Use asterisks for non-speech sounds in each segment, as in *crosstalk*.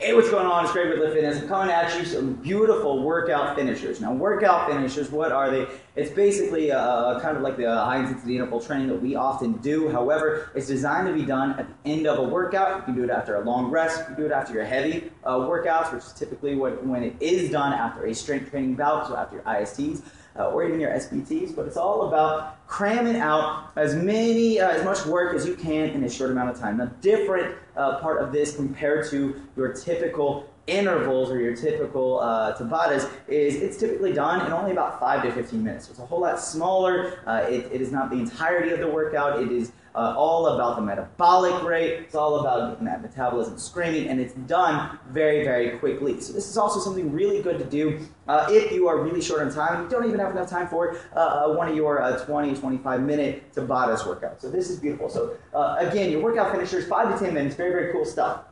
Hey, what's going on? It's Greg with Lit Fitness. I'm coming at you some beautiful workout finishers. Now, workout finishers, what are they? It's basically uh, kind of like the high intensity interval training that we often do. However, it's designed to be done at the end of a workout. You can do it after a long rest. You can do it after your heavy uh, workouts, which is typically what, when it is done after a strength training bout, so after your ISTs uh, or even your SPTs, but it's all about cramming out as many, uh, as much work as you can in a short amount of time. Now, different uh, part of this compared to your typical intervals or your typical uh, Tabatas is it's typically done in only about 5 to 15 minutes. So it's a whole lot smaller. Uh, it, it is not the entirety of the workout. It is uh, all about the metabolic rate. It's all about getting that metabolism screaming, and it's done very, very quickly. So this is also something really good to do uh, if you are really short on time. You don't even have enough time for uh, one of your uh, 20, 25 minute Tabatas workouts. So this is beautiful. So uh, again, your workout finishers, five to 10 minutes, very, very cool stuff.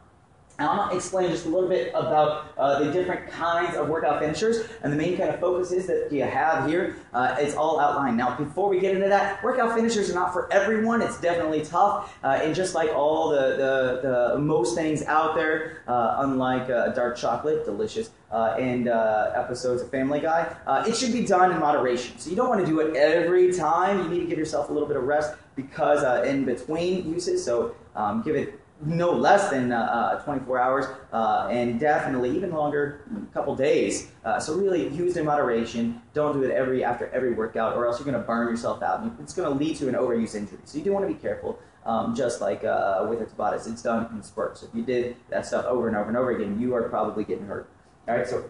I'm going to explain just a little bit about uh, the different kinds of workout finishers and the main kind of focuses that you have here. Uh, it's all outlined. Now, before we get into that, workout finishers are not for everyone. It's definitely tough. Uh, and just like all the, the, the most things out there, uh, unlike uh, dark chocolate, delicious, uh, and episodes of Family Guy, it should be done in moderation. So you don't want to do it every time. You need to give yourself a little bit of rest because in between uses, so um, give it no less than uh, uh 24 hours, uh, and definitely even longer, a couple days. Uh, so really use in moderation. Don't do it every after every workout, or else you're going to burn yourself out. It's going to lead to an overuse injury. So you do want to be careful. Um, just like uh, with a Tabatas, it's done in spurts. So if you did that stuff over and over and over again, you are probably getting hurt. All right, so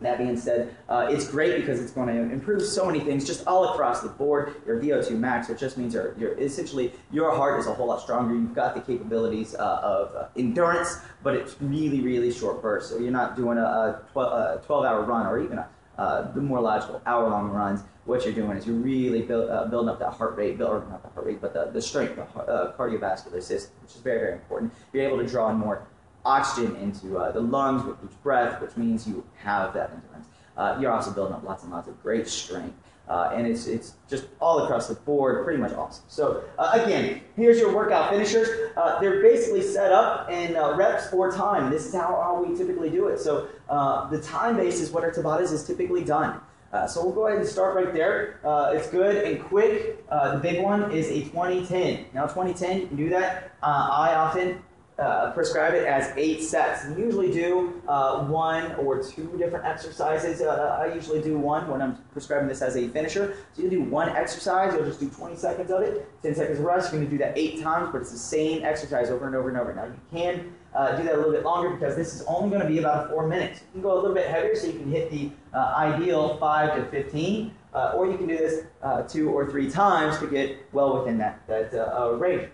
that being said, uh, it's great because it's going to improve so many things just all across the board. Your VO2 max, which just means you're, you're essentially your heart is a whole lot stronger. You've got the capabilities uh, of uh, endurance, but it's really, really short bursts. So you're not doing a, a 12, 12 hour run or even a, uh, the more logical hour long runs. What you're doing is you're really build, uh, building up that heart rate, build, or not the heart rate, but the, the strength, the uh, cardiovascular system, which is very, very important. You're able to draw in more oxygen into uh, the lungs with each breath, which means you have that endurance. Uh, you're also building up lots and lots of great strength. Uh, and it's, it's just all across the board, pretty much awesome. So uh, again, here's your workout finishers. Uh, they're basically set up in uh, reps for time. This is how, how we typically do it. So the time base is what our Tabatas is typically done. So we'll go ahead and start right there. It's good and quick. The big one is a 2010. Now 2010, you can do that. I often uh, prescribe it as eight sets. You usually do uh, one or two different exercises. Uh, I usually do one when I'm prescribing this as a finisher. So you do one exercise, you'll just do 20 seconds of it, 10 seconds of rest. You're going to do that eight times, but it's the same exercise over and over and over. Now you can uh, do that a little bit longer because this is only going to be about four minutes. You can go a little bit heavier so you can hit the uh, ideal 5 to 15. Uh, or you can do this two or three times to get well within that, that range.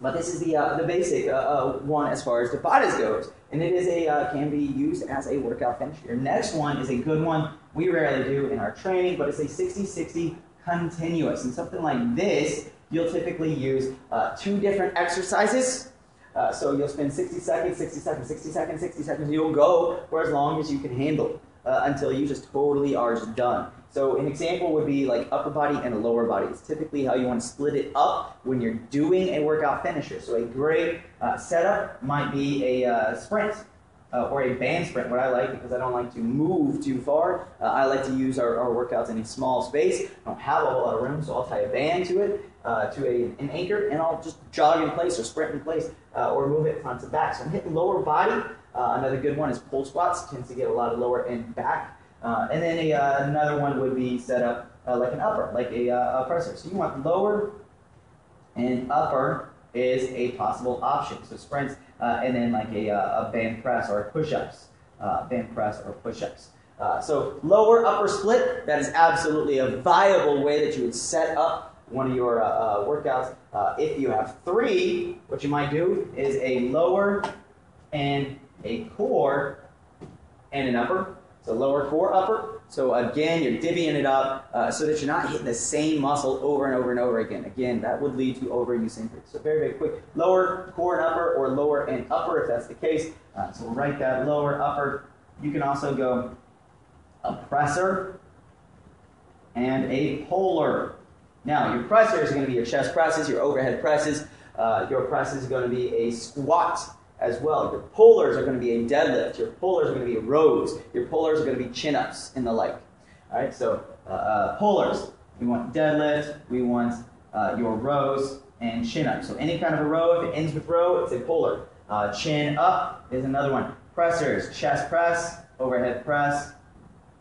But this is the, uh, the basic uh, uh, one as far as the Tabatas goes. And it is a, uh, can be used as a workout finish. Your next one is a good one we rarely do in our training, but it's a 60-60 continuous. And something like this, you'll typically use uh, two different exercises. Uh, so you'll spend 60 seconds, 60 seconds, 60 seconds, 60 seconds. You'll go for as long as you can handle until you just totally are just done. So an example would be like upper body and lower body. It's typically how you want to split it up when you're doing a workout finisher. So a great uh, setup might be a uh, sprint uh, or a band sprint, what I like because I don't like to move too far. Uh, I like to use our, our, workouts in a small space. I don't have a whole lot of room, so I'll tie a band to it, uh, to a, an anchor, and I'll just jog in place or sprint in place uh, or move it front to back. So I'm hitting lower body. another good one is pull squats, tends to get a lot of lower and back uh, and then a, uh, another one would be set up uh, like an upper, like a, uh. So you want lower and upper is a possible option. So sprints uh, and then like a, a band press or push-ups, band press or push-ups. so lower upper split, that is absolutely a viable way that you would set up one of your workouts. if you have three, what you might do is a lower and a core and an upper so lower core, upper. So again, you're divvying it up uh, so that you're not hitting the same muscle over and over and over again. Again, that would lead to overuse injury. So very, very quick. Lower core and upper, or lower and upper if that's the case. Uh, so we'll write that lower, upper. You can also go a presser and a puller. Now, your presser is going to be your chest presses, your overhead presses. Uh, your press is going to be a squat as well. Your pullers are going to be a deadlift. Your pullers are going to be rows. Your pullers are going to be chin ups and the like. All right, so uh, uh, pullers. We want deadlift. We want uh, your rows and chin up. So any kind of a row, if it ends with row, it's a puller. Uh, chin up is another one. Pressers, chest press, overhead press.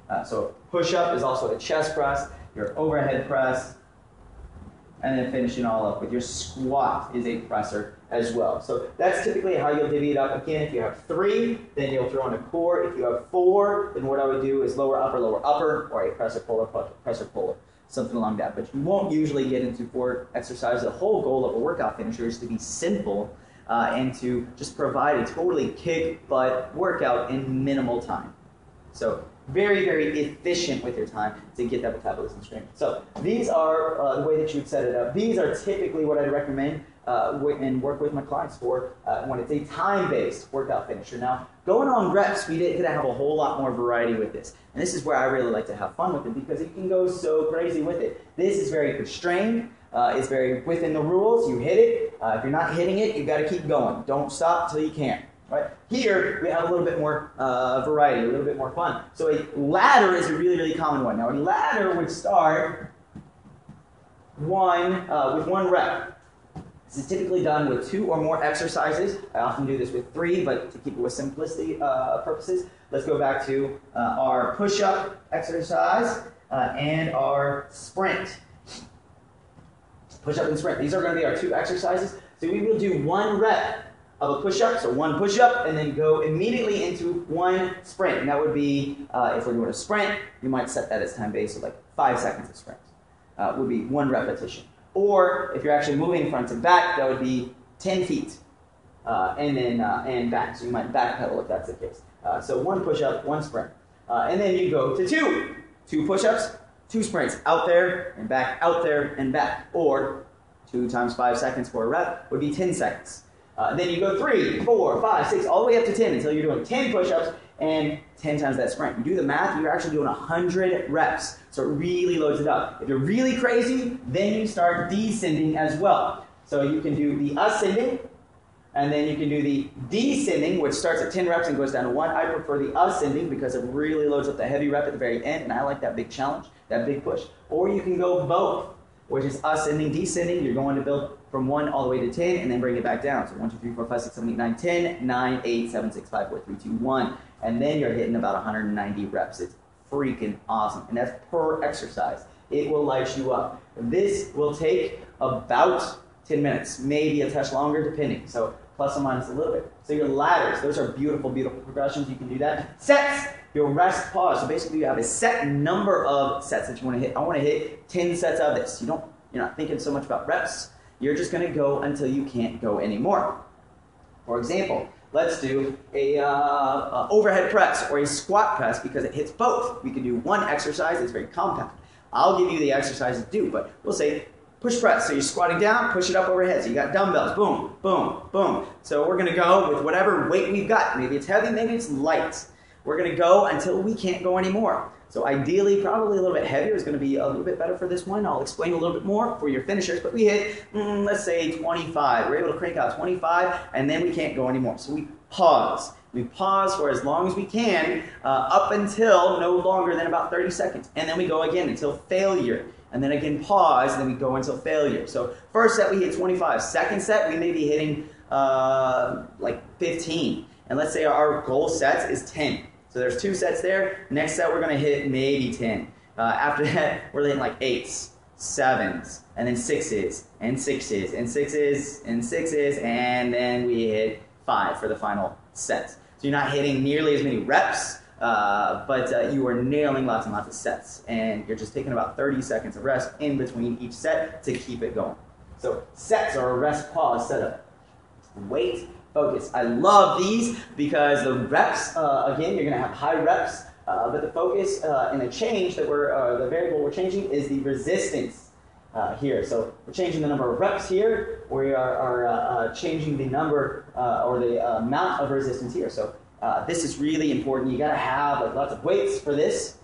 Uh, so push up is also a chest press. Your overhead press, and then finishing all up with your squat is a presser as well. So that's typically how you'll divvy it up. Again, if you have three, then you'll throw in a core. If you have four, then what I would do is lower upper, lower upper, or a presser puller, presser puller, something along that. But you won't usually get into four exercises. The whole goal of a workout finisher is to be simple uh, and to just provide a totally kick butt workout in minimal time. So very, very efficient with your time to get that metabolism strength. So these are uh, the way that you would set it up. These are typically what I'd recommend uh, and work with my clients for uh, when it's a time-based workout finisher. Now, going on reps, we did have a whole lot more variety with this. And this is where I really like to have fun with it because you can go so crazy with it. This is very constrained. Uh, it's very within the rules. You hit it. Uh, if you're not hitting it, you've got to keep going. Don't stop until you can. Right? Here, we have a little bit more uh, variety, a little bit more fun. So a ladder is a really, really common one. Now, a ladder would start one uh, with one rep. This is typically done with two or more exercises. I often do this with three, but to keep it with simplicity uh, purposes, let's go back to uh, our push-up exercise uh, and our sprint. Push-up and sprint. These are going to be our two exercises. So we will do one rep of a push-up, so one push-up, and then go immediately into one sprint. And that would be, uh, if we're doing a sprint, you might set that as time-based, so like five seconds of sprint uh, would be one repetition. Or if you're actually moving front and back, that would be 10 feet, uh, and then uh, and back. So you might backpedal if that's the case. Uh, so one push-up, one sprint, uh, and then you go to two, two push-ups, two sprints, out there and back, out there and back, or two times five seconds for a rep would be 10 seconds. Uh, then you go three, four, five, six, all the way up to 10 until you're doing 10 push ups and 10 times that sprint. You do the math, you're actually doing 100 reps. So it really loads it up. If you're really crazy, then you start descending as well. So you can do the ascending, and then you can do the descending, which starts at 10 reps and goes down to one. I prefer the ascending because it really loads up the heavy rep at the very end, and I like that big challenge, that big push. Or you can go both, which is ascending, descending. You're going to build from 1 all the way to 10 and then bring it back down. So 1, 2, 3, 4, 5, 6, 7, 8, 9, 10, 9, 8, 7, 6, 5, 4, 3, 2, 1. And then you're hitting about 190 reps. It's freaking awesome. And that's per exercise. It will light you up. This will take about 10 minutes, maybe a touch longer, depending. So plus or minus a little bit. So your ladders, those are beautiful, beautiful progressions. You can do that. Sets, your rest pause. So basically you have a set number of sets that you want to hit. I want to hit 10 sets of this. You don't, you're not thinking so much about reps. You're just going to go until you can't go anymore. For example, let's do a, uh, a, overhead press or a squat press because it hits both. We can do one exercise that's very compact. I'll give you the exercise to do, but we'll say push press. So you're squatting down, push it up overhead. So you got dumbbells, boom, boom, boom. So we're gonna go with whatever weight we've got. Maybe it's heavy, maybe it's light. We're gonna go until we can't go anymore. So ideally, probably a little bit heavier is going to be a little bit better for this one. I'll explain a little bit more for your finishers, but we hit, mm, let's say 25. We're able to crank out 25, and then we can't go anymore. So we pause. We pause for as long as we can, uh, up until no longer than about 30 seconds. And then we go again until failure. And then again, pause, and then we go until failure. So first set, we hit 25. Second set, we may be hitting uh, like 15. And let's say our goal sets is 10. So there's two sets there. Next set, we're going to hit maybe 10. Uh, after *laughs* that, we're hitting like eights, sevens, and then sixes, and sixes, and sixes, and sixes, and then we hit five for the final set. So you're not hitting nearly as many reps, uh, but uh, you are nailing lots and lots of sets. And you're just taking about 30 seconds of rest in between each set to keep it going. So sets are a rest pause setup. Wait focus. I love these because the reps, uh, again, you're going to have high reps, uh, but the focus uh, and the change that we're, uh, the variable we're changing is the resistance uh, here. So we're changing the number of reps here. We are, are uh, changing the number or the amount of resistance here. So this is really important. You got to have like, lots of weights for this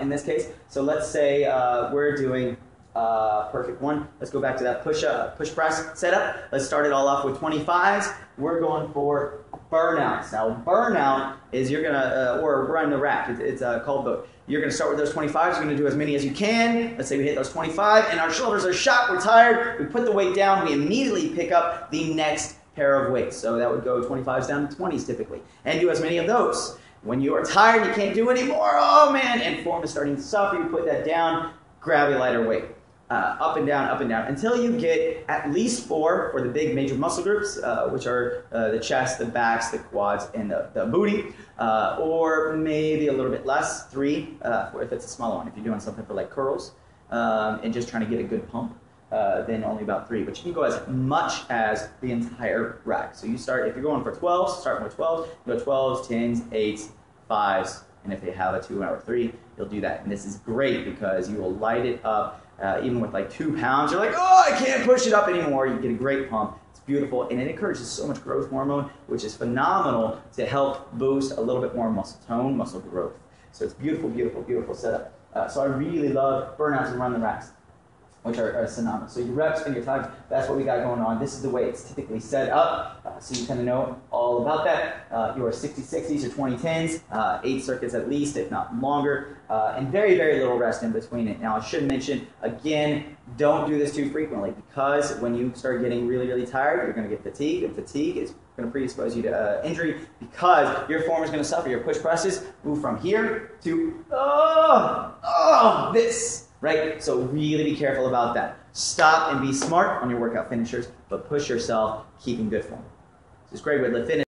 in this case. So let's say we're doing Uh, perfect one. Let's go back to that push uh, push press setup. Let's start it all off with 25s. We're going for burnouts. Now, burnout is you're gonna, uh, or run the rack. It's, it's uh, called both. You're gonna start with those 25s. You're gonna do as many as you can. Let's say we hit those 25, and our shoulders are shot. We're tired. We put the weight down. We immediately pick up the next pair of weights. So that would go 25s down to 20s typically, and do as many of those. When you are tired, you can't do anymore. Oh man, and form is starting to suffer. You put that down. Grab a lighter weight uh, up and down, up and down, until you get at least four for the big major muscle groups, uh, which are uh, the chest, the backs, the quads, and the, the booty, uh, or maybe a little bit less, three, uh, if it's a smaller one. If you're doing something for like curls um, and just trying to get a good pump, uh, then only about three. But you can go as much as the entire rack. So you start, if you're going for 12s, start with 12s, you go 12s, 10s, 8s, 5s, and if they have a two or three, you'll do that. And this is great because you will light it up uh, even with like two pounds, you're like, oh, I can't push it up anymore. You get a great pump. It's beautiful, and it encourages so much growth hormone, which is phenomenal to help boost a little bit more muscle tone, muscle growth. So it's beautiful, beautiful, beautiful setup. Uh, so I really love burnouts and run the racks which are, are, synonymous. So your reps and your times, that's what we got going on. This is the way it's typically set up, uh, so you kind of know all about that. Uh, your 60-60s or 20-10s, uh, eight circuits at least, if not longer, uh, and very, very little rest in between it. Now, I should mention, again, don't do this too frequently because when you start getting really, really tired, you're going to get fatigued, and fatigue is going to predispose you to uh, injury because your form is going to suffer. Your push presses move from here to, oh, oh, this right? So really be careful about that. Stop and be smart on your workout finishers, but push yourself, keeping good form. This is Greg Lit Fitness.